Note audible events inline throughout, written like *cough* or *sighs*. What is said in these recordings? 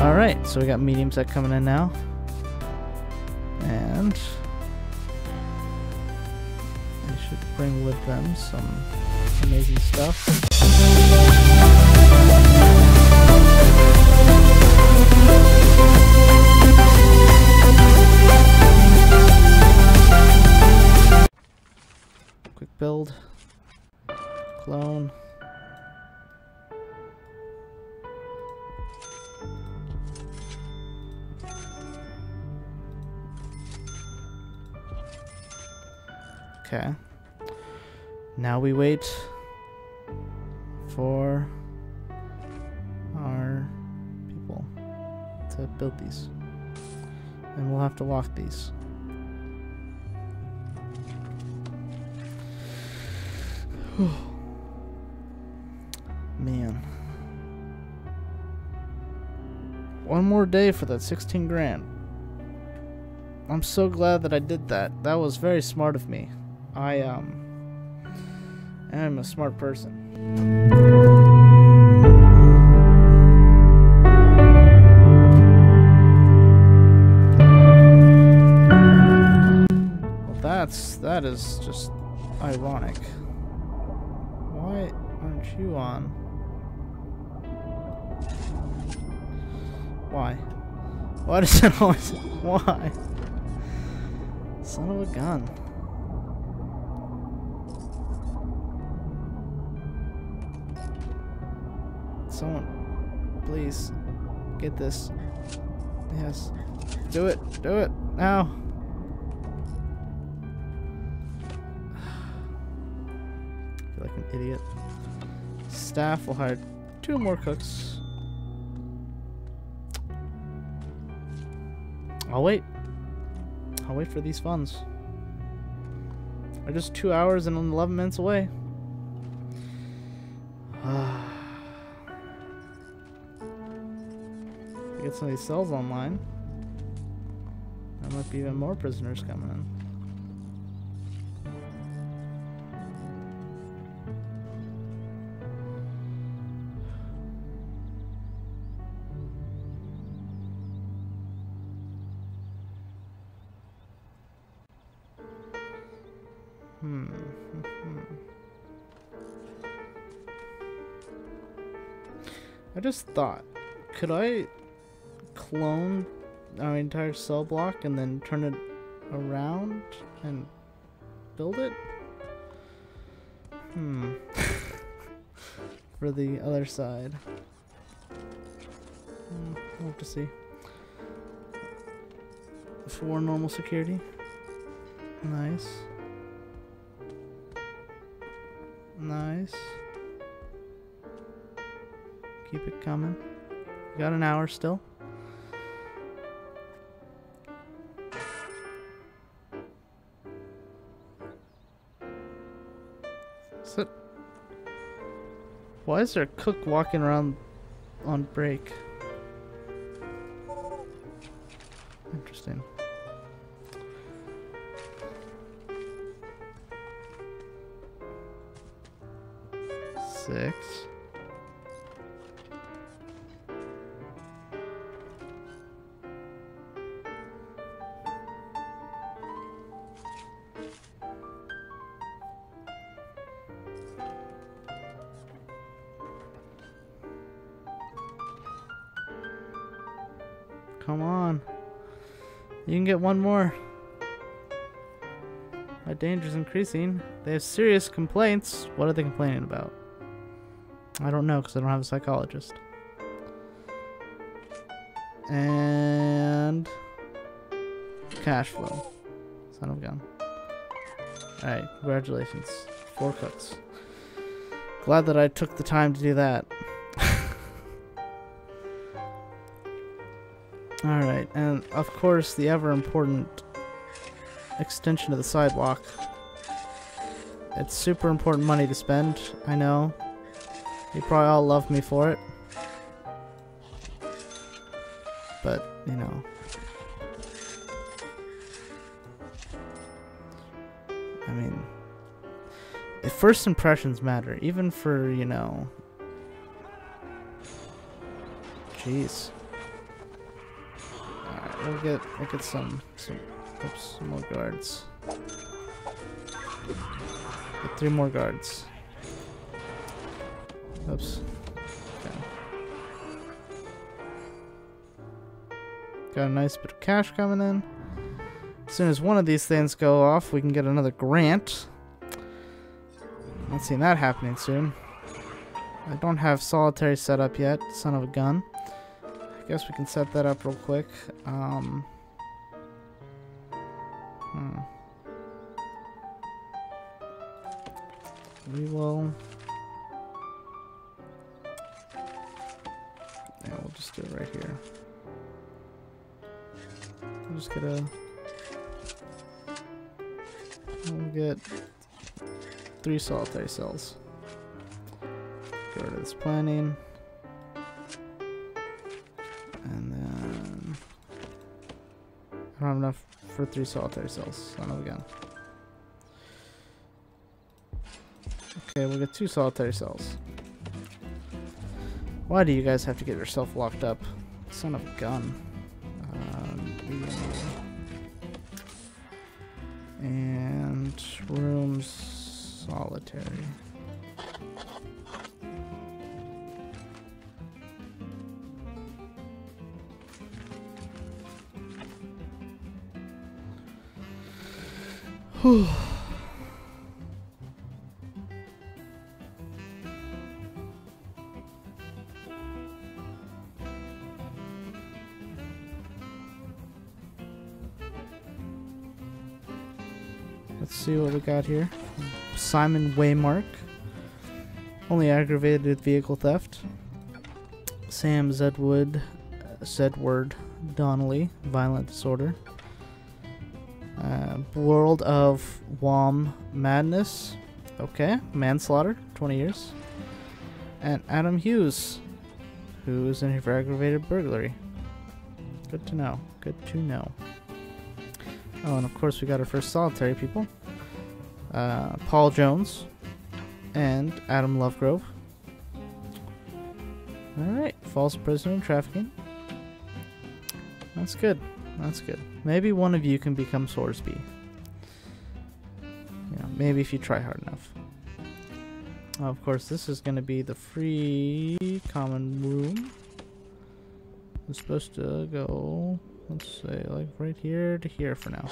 Alright, so we got medium set coming in now. And they should bring with them some amazing stuff. Quick build. Clone. Okay. Now we wait for our people to build these. And we'll have to lock these. *sighs* Man. One more day for that 16 grand. I'm so glad that I did that. That was very smart of me. I, um, am a smart person. That's, that is just ironic. Why aren't you on? Why? Why does it *laughs* always... Why? Son of a gun. Someone, please, get this. Yes. Do it. Do it. Now. *sighs* feel like an idiot. Staff will hire two more cooks. I'll wait. I'll wait for these funds. They're just two hours and 11 minutes away. Get some of these cells online. There might be even more prisoners coming in. Hmm. *laughs* I just thought, could I clone our entire cell block and then turn it around and build it? Hmm. *laughs* For the other side. Hmm, we'll have to see. For normal security. Nice. Nice. Keep it coming. Got an hour still. Why is there a cook walking around on break? Interesting. Six. Come on. You can get one more. My danger's increasing. They have serious complaints. What are they complaining about? I don't know because I don't have a psychologist. And cash flow. Son of a gun. Alright, congratulations. Four cooks. Glad that I took the time to do that. Alright, and of course the ever important extension of the sidewalk. It's super important money to spend, I know. You probably all love me for it. But, you know. I mean, first impressions matter, even for, you know. Jeez. We'll get we'll get some some oops some more guards. Get three more guards. Oops. Okay. Got a nice bit of cash coming in. As soon as one of these things go off, we can get another grant. I'm not seeing that happening soon. I don't have solitary set up yet, son of a gun. I guess we can set that up real quick. Um, hmm. We will... Yeah, we'll just do it right here. We'll just get a... We'll get three solitary cells. Get rid of this planning. Enough for three solitary cells. Son of a gun. Okay, we'll get two solitary cells. Why do you guys have to get yourself locked up? Son of a gun. Um, and rooms solitary. *sighs* Let's see what we got here. Simon Waymark. Only aggravated vehicle theft. Sam Zedwood, Zedward Donnelly, violent disorder. Uh, World of Wom Madness. Okay, manslaughter, 20 years. And Adam Hughes, who is in here for aggravated burglary. Good to know. Good to know. Oh, and of course we got our first solitary people. Uh, Paul Jones and Adam Lovegrove. Alright, false prisoner trafficking. That's good. That's good. Maybe one of you can become Sorsby. Maybe if you try hard enough. Of course, this is going to be the free common room. It's supposed to go, let's say, like right here to here for now.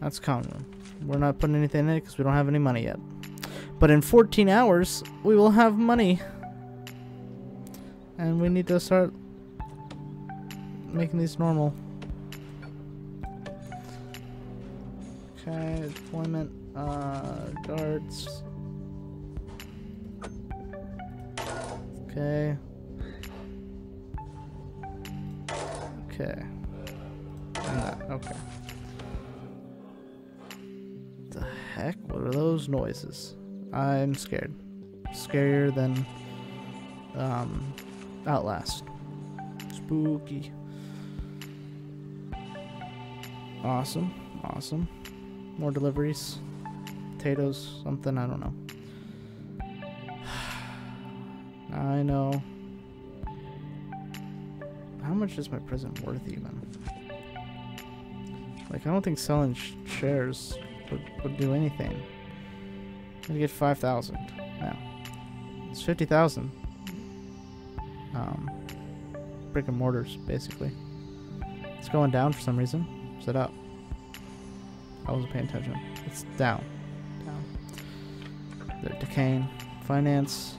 That's common room. We're not putting anything in it because we don't have any money yet. But in 14 hours, we will have money. And we need to start making these normal. Okay, deployment, uh, guards. Okay. Okay. Okay. The heck? What are those noises? I'm scared. Scarier than, um, Outlast. Spooky. Awesome. Awesome. More deliveries. Potatoes, something, I don't know. *sighs* I know. How much is my present worth even? Like, I don't think selling sh shares would, would do anything. I'm gonna get 5,000 now. It's 50,000. Um, brick and mortars, basically. It's going down for some reason. Is it up? I wasn't paying attention. It's down. Down. They're decaying. Finance.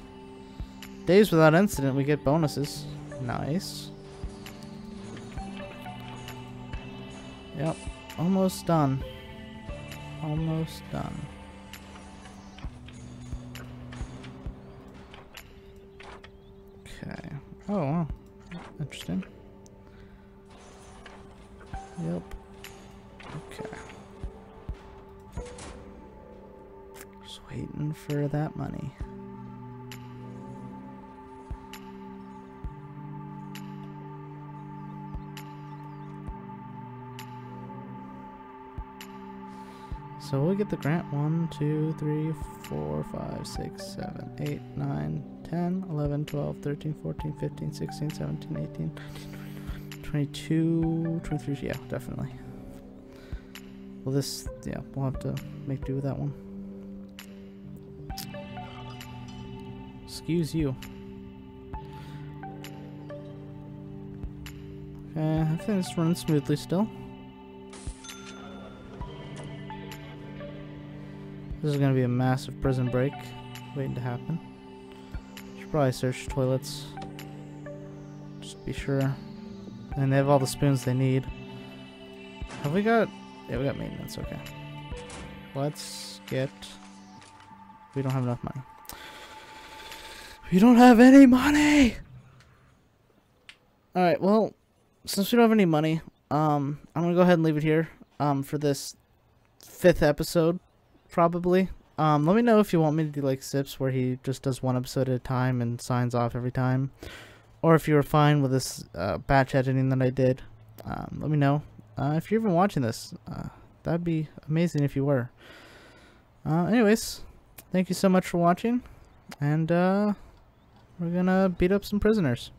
Days without incident, we get bonuses. Nice. Yep. Almost done. Almost done. Okay. Oh, wow. Interesting. Yep. For that money. So we'll get the grant 1, 2, 3, 4, 5, 6, 7, 8, 9, 10, 11, 12, 13, 14, 15, 16, 17, 18, 19, 20, 22, 23, yeah, definitely. Well, this, yeah, we'll have to make do with that one. Excuse you. Okay, I think it's running smoothly still. This is gonna be a massive prison break waiting to happen. Should probably search toilets. Just be sure. And they have all the spoons they need. Have we got... Yeah, we got maintenance, okay. Let's get... We don't have enough money. We don't have any money! Alright, well, since we don't have any money, um, I'm gonna go ahead and leave it here, um, for this fifth episode, probably. Um, let me know if you want me to do, like, Sips where he just does one episode at a time and signs off every time. Or if you were fine with this, uh, batch editing that I did, um, let me know. Uh, if you're even watching this, uh, that'd be amazing if you were. Uh, anyways, thank you so much for watching, and, uh, we're gonna beat up some prisoners.